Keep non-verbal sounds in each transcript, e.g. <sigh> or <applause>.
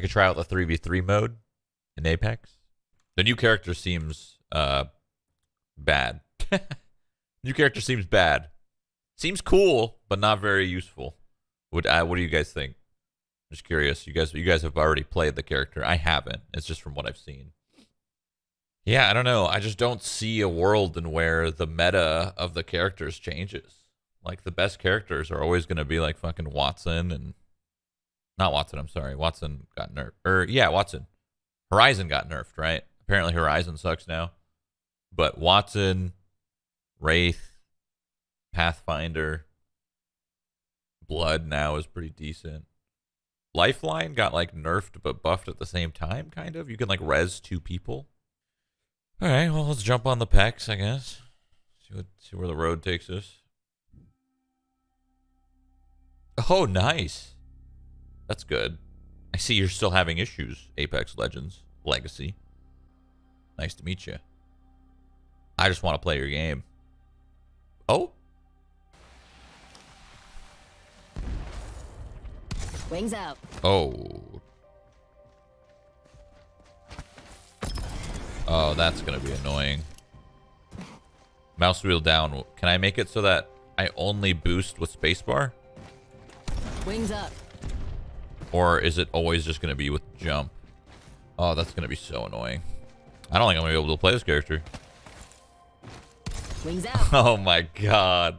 I could try out the 3v3 mode in Apex. The new character seems uh bad. <laughs> new character seems bad. Seems cool, but not very useful. What uh, what do you guys think? I'm Just curious. You guys you guys have already played the character. I haven't. It's just from what I've seen. Yeah, I don't know. I just don't see a world in where the meta of the characters changes. Like the best characters are always going to be like fucking Wattson and not Wattson. I'm sorry, Wattson got nerfed. Or yeah, Wattson. Horizon got nerfed, right? Apparently Horizon sucks now. But Wattson, Wraith, Pathfinder, Blood now is pretty decent. Lifeline got like nerfed but buffed at the same time, kind of. You can like res two people. All right, well let's jump on the pecs, I guess. See what see where the road takes us. Oh, nice. That's good. I see you're still having issues, Apex Legends Legacy. Nice to meet you. I just want to play your game. Oh? Wings out. Oh. Oh, that's going to be annoying. Mouse wheel down. Can I make it so that I only boost with spacebar? Wings up. Or is it always just going to be with jump? Oh, that's going to be so annoying. I don't think I'm going to be able to play this character. Wings <laughs> out. Oh my god.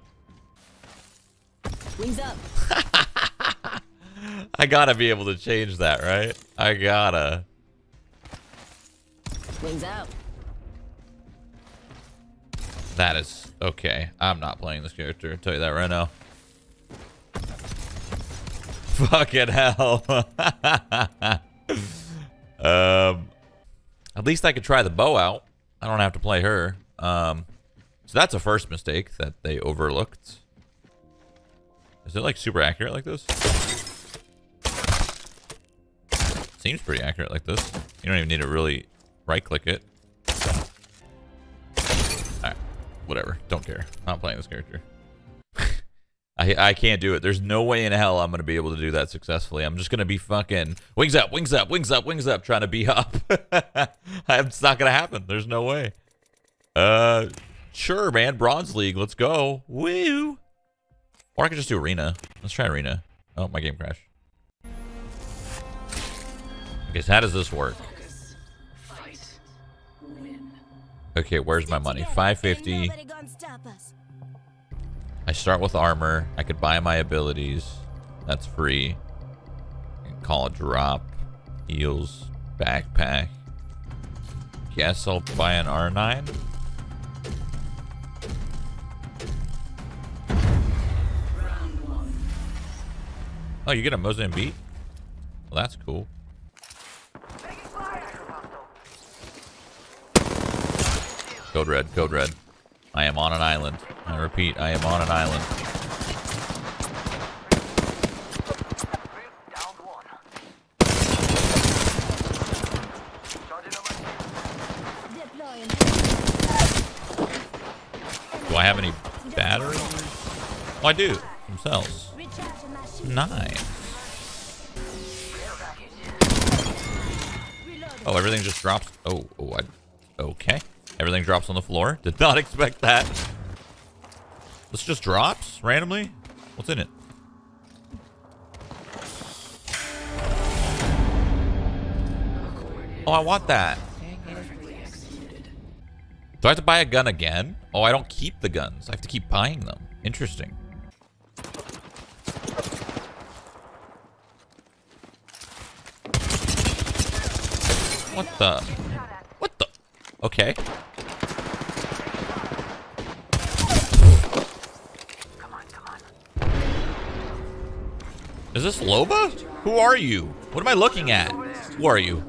Wings up. <laughs> I gotta be able to change that, right? I gotta. Wings out. That is okay. I'm not playing this character. I'll tell you that right now. Fucking hell. <laughs> um, at least I could try the bow out. I don't have to play her. Um, so that's a first mistake that they overlooked. Is it like super accurate like this? Seems pretty accurate like this. You don't even need to really right click it. Alright, whatever. Don't care. I'm not playing this character. I I can't do it. There's no way in hell I'm gonna be able to do that successfully. I'm just gonna be fucking wings up, wings up, wings up, wings up, trying to be <laughs> up. it's not gonna happen. There's no way. Uh, sure, man. Bronze League. Let's go. Woo. Or I could just do arena. Let's try arena. Oh, my game crashed. Okay, so how does this work? Okay, where's my money? 550. I start with armor. I could buy my abilities. That's free. And call a drop. Heals. Backpack. Guess I'll buy an R9. Oh, you get a Mozambique? Well, that's cool. Code red, code red. I am on an island. I repeat, I am on an island. Do I have any batteries? Oh, I do. Themselves. Nice. Oh, everything just drops. Oh, oh, okay. Everything drops on the floor. Did not <laughs> expect that. This just drops randomly? What's in it? Oh, I want that. Do I have to buy a gun again? Oh, I don't keep the guns. I have to keep buying them. Interesting. What the? What the? Okay. Is this Loba? Who are you? What am I looking at? Who are you?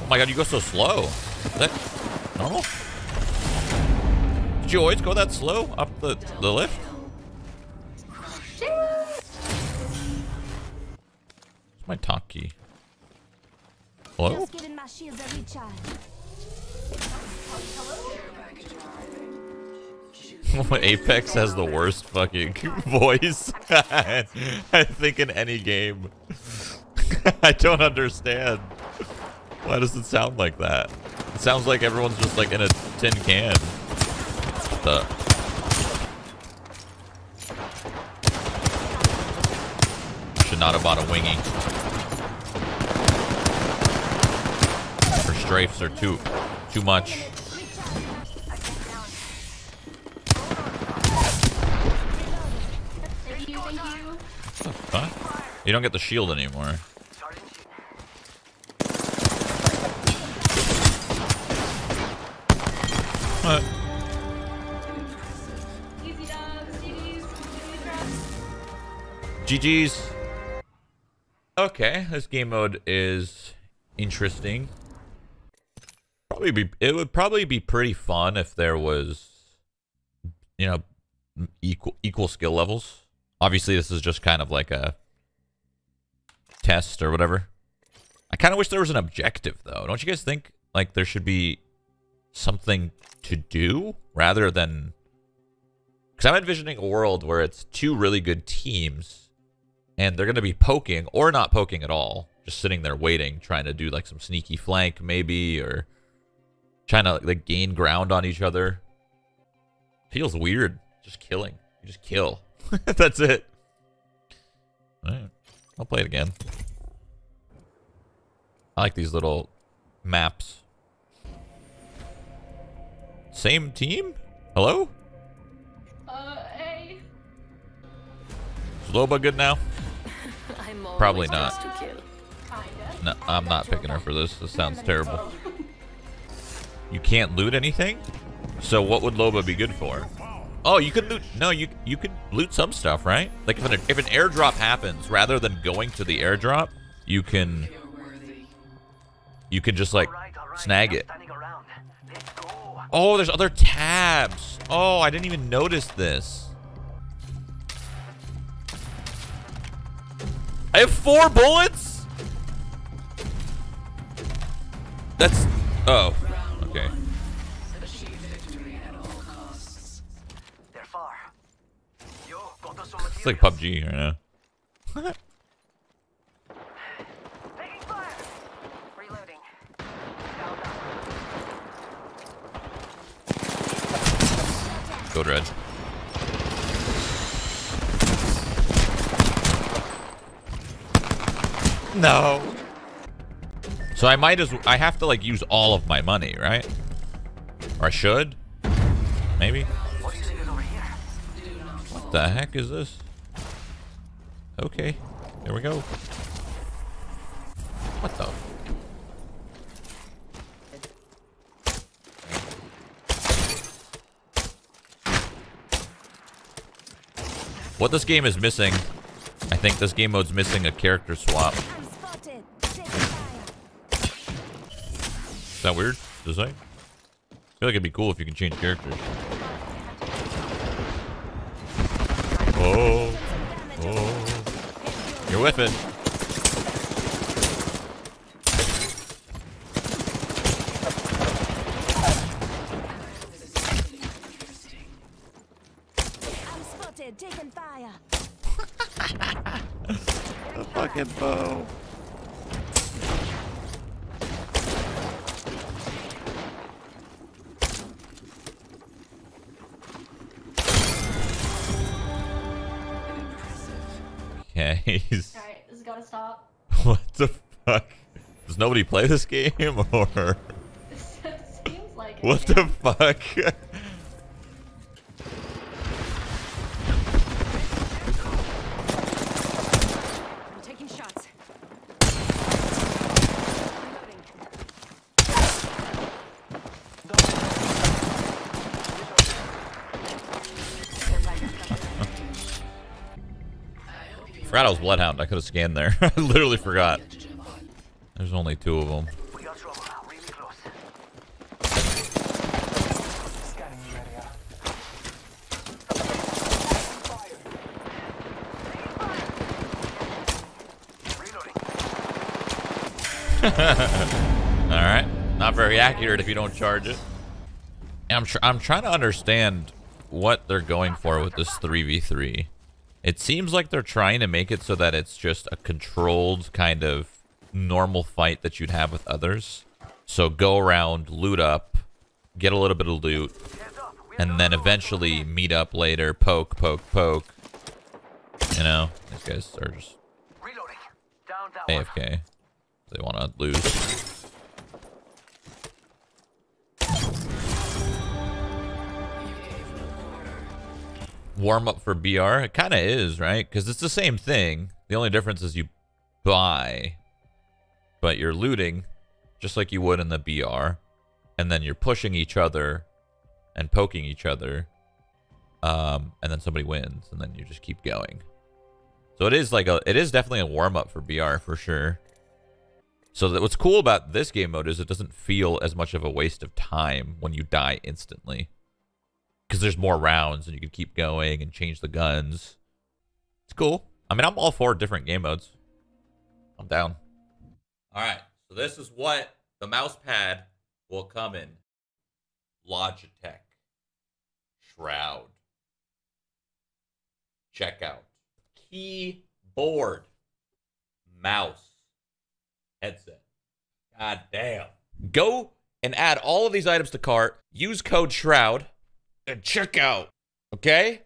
Oh my god, you go so slow. Is that normal? Did you always go that slow up the, the lift? My talk key? Hello? Just giving my shields a recharge. <laughs> Apex has the worst fucking <laughs> voice. <laughs> I think in any game. I don't understand. Why does it sound like that? It sounds like everyone's just like in a tin can. The should not have bought a wingy. Her strafes are too too much. You. Don't get the shield anymore. What? GG's. Okay, this game mode is interesting. Probably be it would probably be pretty fun if there was you know equal equal skill levels. Obviously this is just kind of like a test or whatever. I kind of wish there was an objective though. Don't you guys think like there should be something to do rather than cuz I'm envisioning a world where it's two really good teams and they're going to be poking or not poking at all, just sitting there waiting, trying to do like some sneaky flank maybe or trying to like gain ground on each other. Feels weird. Just killing. You just kill. <laughs> That's it. Right. I'll play it again. I like these little maps. Same team? Hello? Uh, hey. Is Loba good now? <laughs> Probably not. No, I'm not picking her for this. This sounds terrible. You can't loot anything? So what would Loba be good for? Oh, you could loot. No, you you could loot some stuff, right? Like if an if an airdrop happens, rather than going to the airdrop, you can you can just like snag it. Oh, there's other tabs. Oh, I didn't even notice this. I have four bullets. That's oh okay. They're far. Yo, got us some It's like. PUBG right now. Taking fire. Reloading. Down, down. Go red. No. So I might as I have to like use all of my money, right? Or I should? Maybe. What do you think over here? What the heck is this? Okay. There we go. What the? What this game is missing, I think this game mode's missing a character swap. I'm spotted. Taking fire. Is that weird to say? I feel like it'd be cool if you can change characters. Oh, oh. You're with it. Alright, this has gotta stop. <laughs> what the fuck? Does nobody play this game <laughs> or seems like it. what the fuck? <laughs> I was Bloodhound. I could have scanned there. <laughs> I literally forgot. There's only two of them. We got trouble. Really close. Scanning the area. Reloading. All right. Not very accurate if you don't charge it. I'm tr- I'm trying to understand what they're going for with this 3v3. It seems like they're trying to make it so that it's just a controlled kind of normal fight that you'd have with others. So go around, loot up, get a little bit of loot, Heads up. We and then eventually meet up later, poke, poke, poke. You know, these guys are just reloading. Down that one. AFK. They want to lose. Warm up for BR? It kind of is, right? Because it's the same thing. The only difference is you buy, but you're looting just like you would in the BR. And then you're pushing each other and poking each other. Um, and then somebody wins, and then you just keep going. So it is like a, it is definitely a warm up for BR for sure. So that what's cool about this game mode is it doesn't feel as much of a waste of time when you die instantly, because there's more rounds and you can keep going and change the guns. It's cool. I mean, I'm all for different game modes. I'm down. All right, so this is what the mouse pad will come in. Logitech Shroud. Checkout keyboard, mouse, headset. God damn. Go and add all of these items to cart, use code SHROUD, check out. Okay?